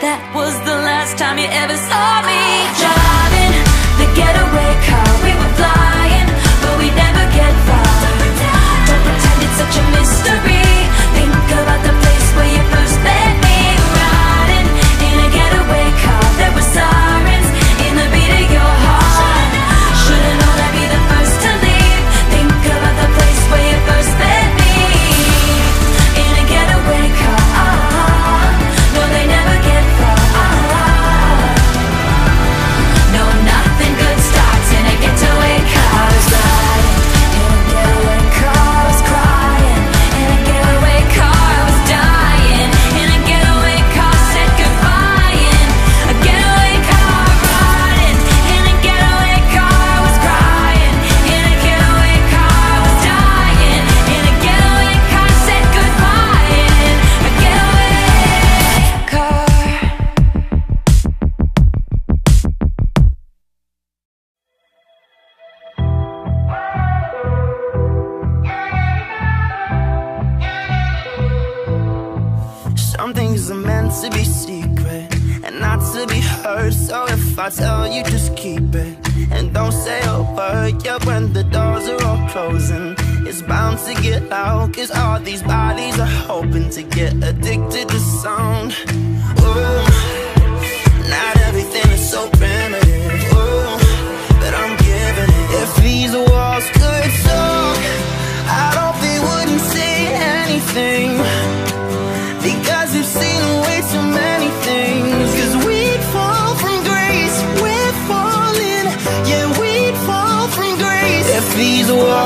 That was the last time you ever saw me.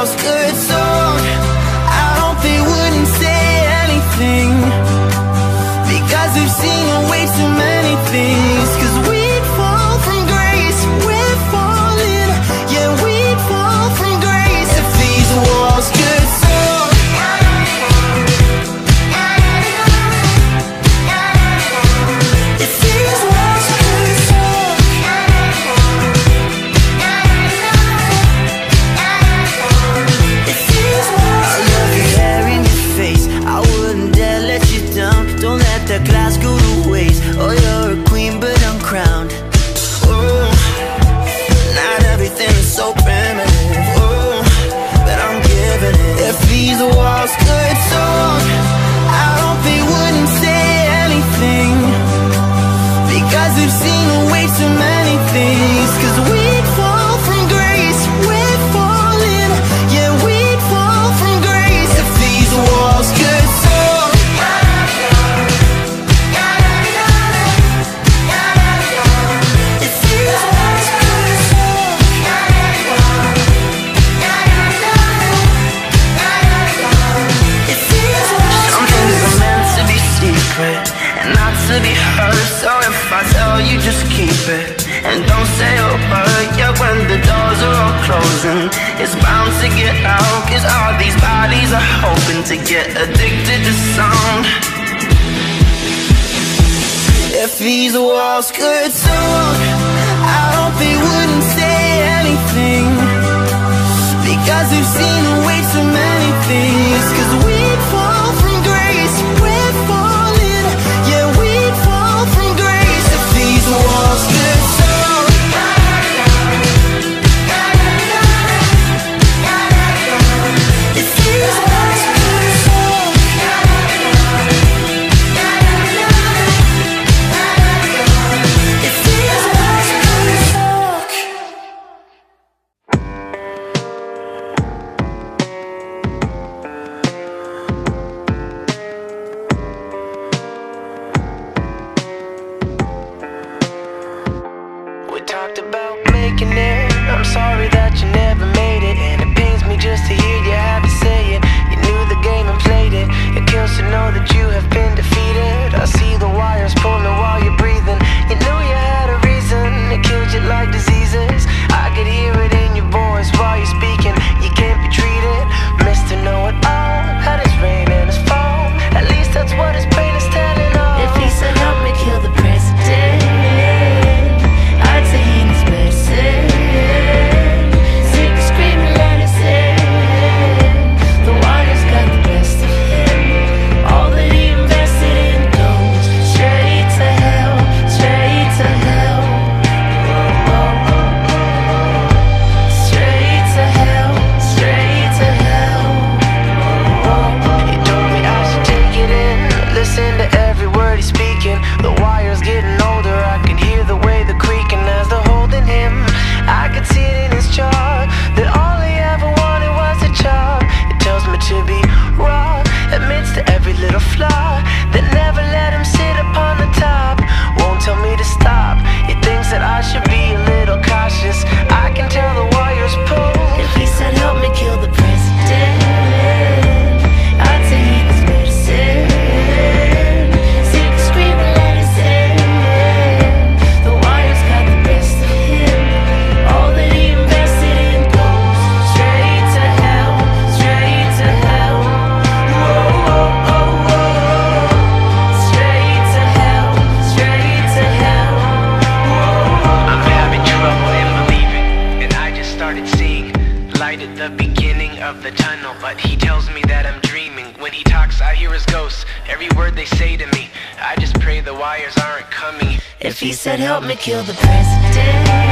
lost, it's so said help me kill the president,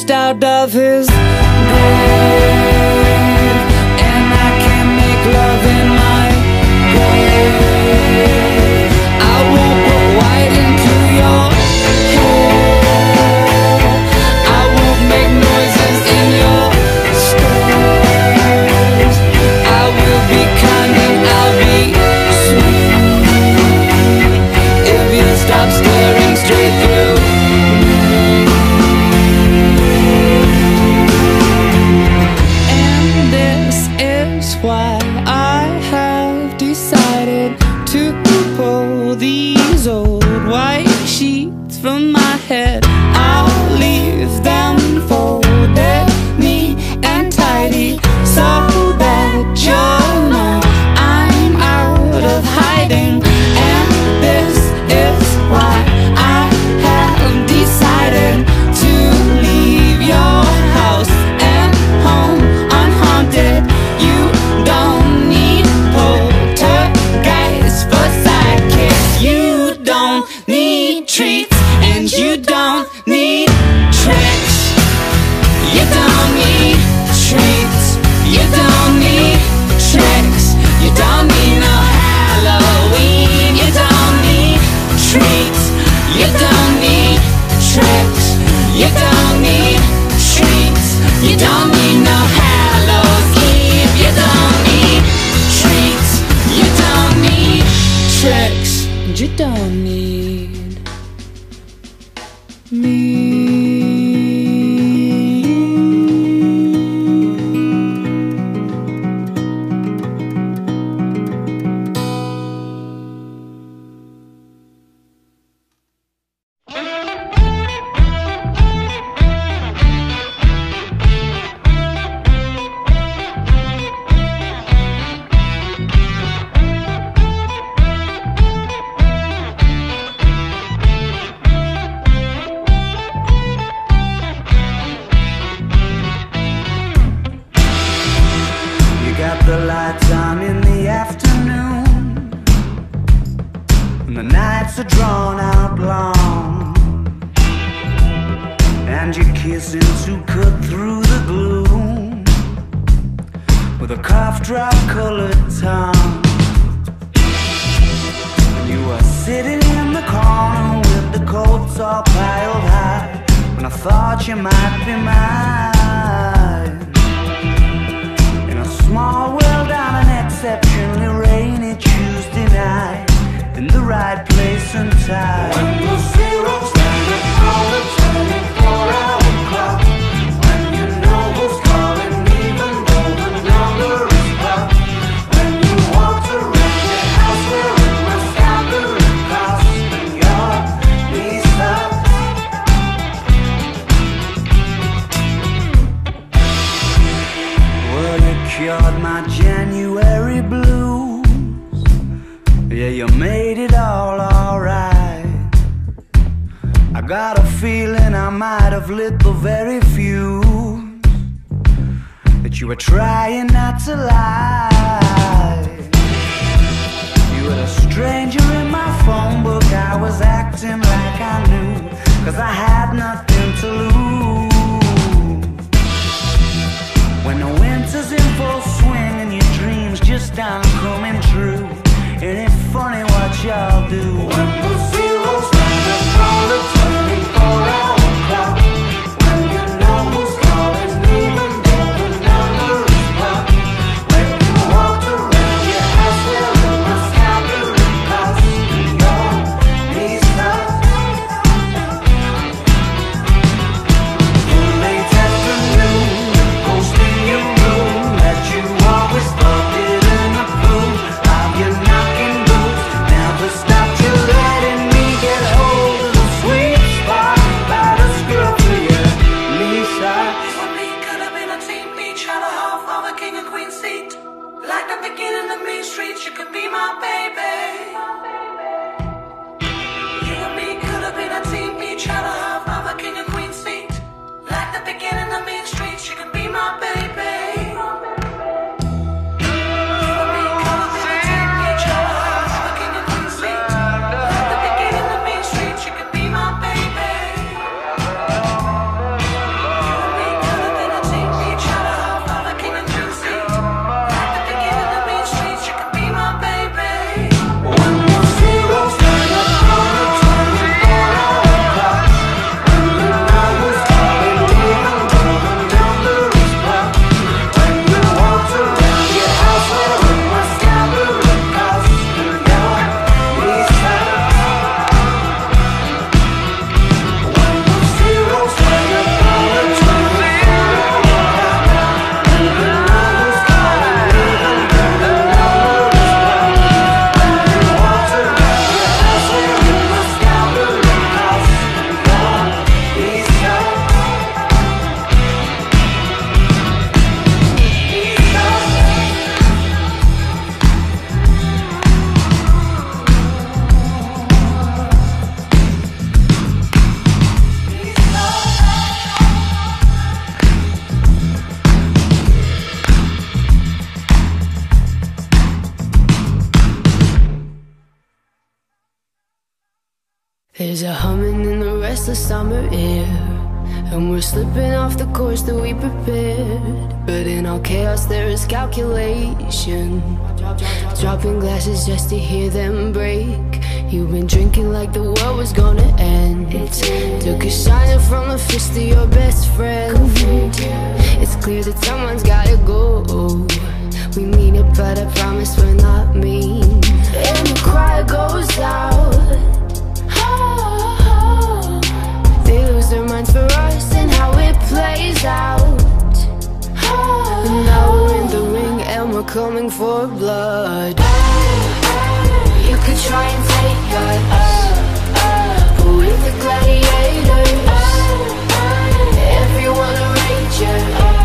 ghost out of his grave, There's a humming in the restless summer air. And we're slipping off the course that we prepared. But in all chaos, there is calculation. Dropping glasses just to hear them break. You've been drinking like the world was gonna end. Took a shiner from the fist of your best friend. It's clear that someone's gotta go. We mean it, but I promise we're not mean. And the cry goes out. They lose their minds for us and how it plays out. And now we're in the ring and we're coming for blood. You could try and take us, but with the gladiators, everyone a ranger,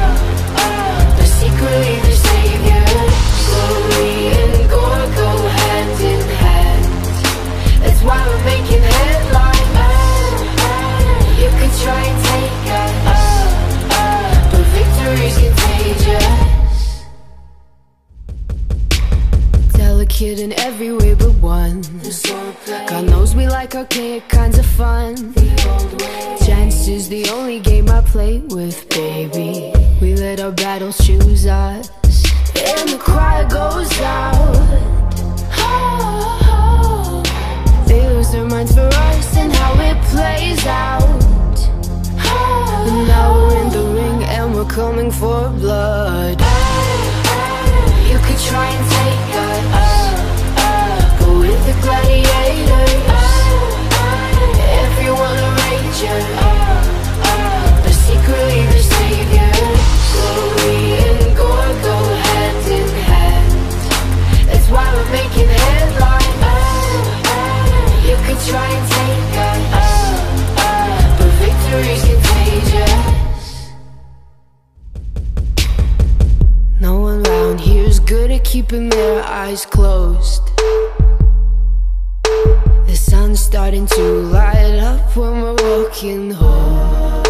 walking home.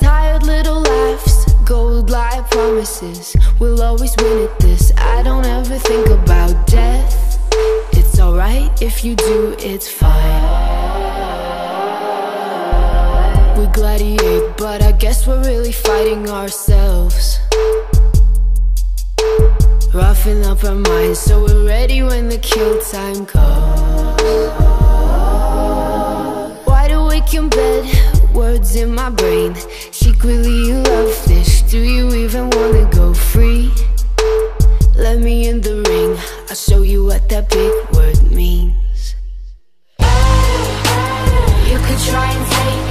Tired little laughs, gold light promises. We'll always win at this. I don't ever think about death. It's alright if you do, it's fine. We gladiate, but I guess we're really fighting ourselves. Roughing up our minds so we're ready when the kill time comes. Bed, words in my brain. Secretly, you love this. Do you even wanna go free? Let me in the ring, I'll show you what that big word means. You could try and take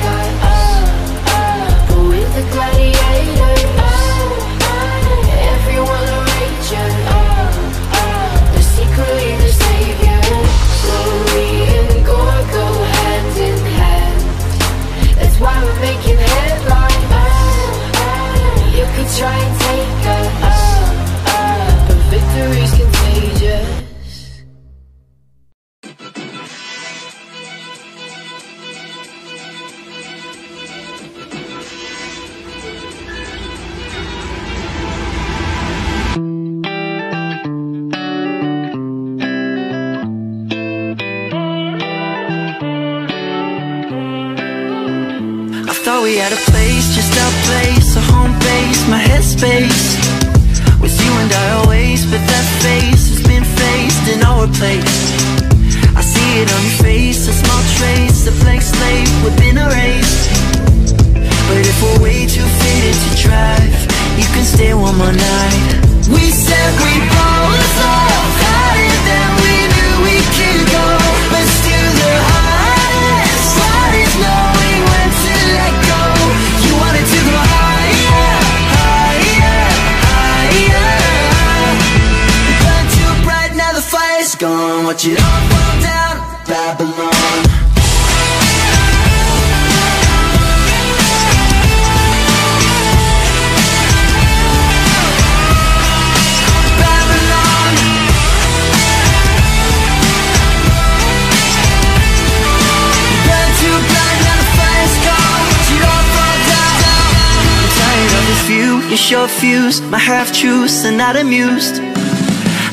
confused, my half truths are not amused.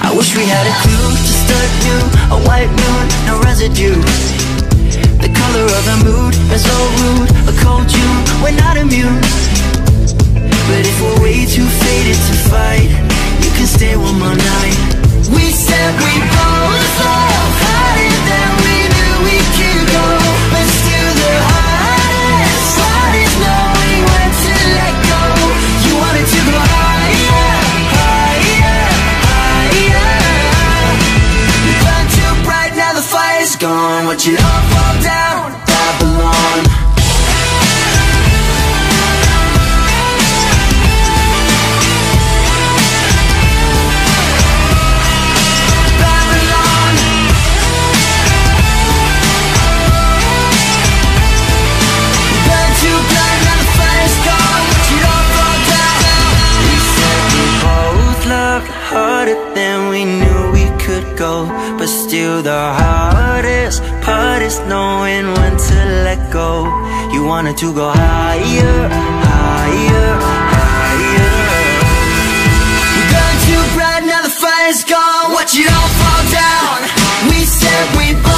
I wish we had a clue, to start new, a white moon, no residue. knowing when to let go. You wanted to go higher, higher, higher. We burned too bright, now the fire's gone. Watch it all fall down. We said we both